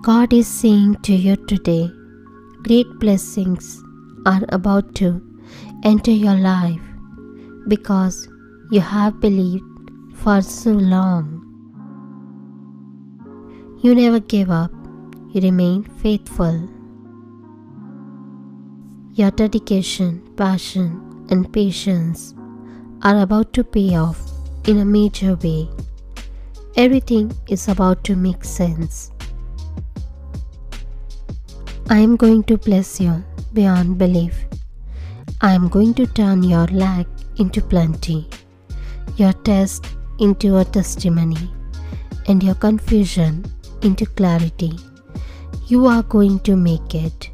God is saying to you today, great blessings are about to enter your life because you have believed for so long. You never gave up, you remained faithful. Your dedication, passion, and patience are about to pay off in a major way. Everything is about to make sense. I am going to bless you beyond belief. I am going to turn your lack into plenty, your test into a testimony, and your confusion into clarity. You are going to make it.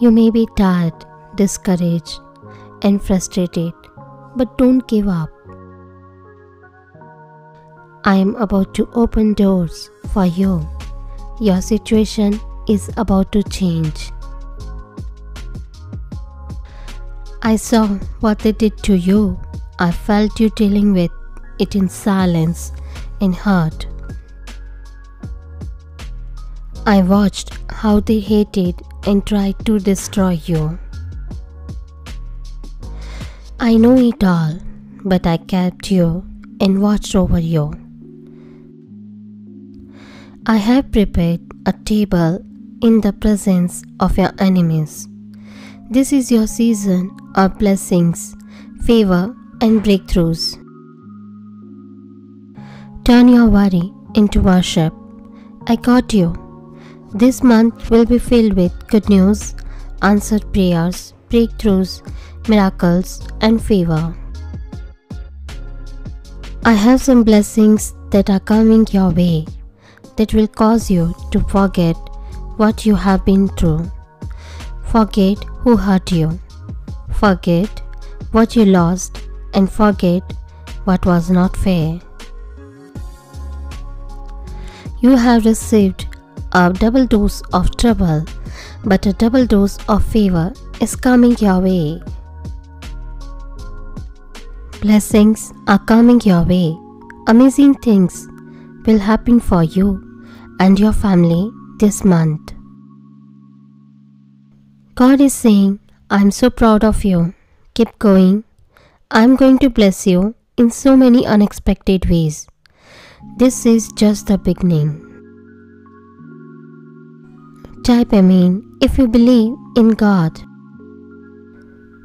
You may be tired, discouraged, and frustrated, but don't give up. I am about to open doors for you. Your situation is about to change. I saw what they did to you. I felt you dealing with it in silence in hurt. I watched how they hated and tried to destroy you. I know it all, but I kept you and watched over you. I have prepared a table in the presence of your enemies. This is your season of blessings, favor, and breakthroughs. Turn your worry into worship. I got you. This month will be filled with good news, answered prayers, breakthroughs, miracles, and favor. I have some blessings that are coming your way that will cause you to forget what you have been through. Forget who hurt you. Forget what you lost and forget what was not fair. You have received a double dose of trouble, but a double dose of favor is coming your way. Blessings are coming your way. Amazing things will happen for you and your family this month. God is saying, I'm so proud of you. Keep going. I'm going to bless you in so many unexpected ways. This is just the beginning. Type Amen if you believe in God.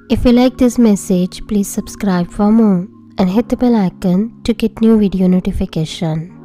If you like this message, please subscribe for more and hit the bell icon to get new video notification.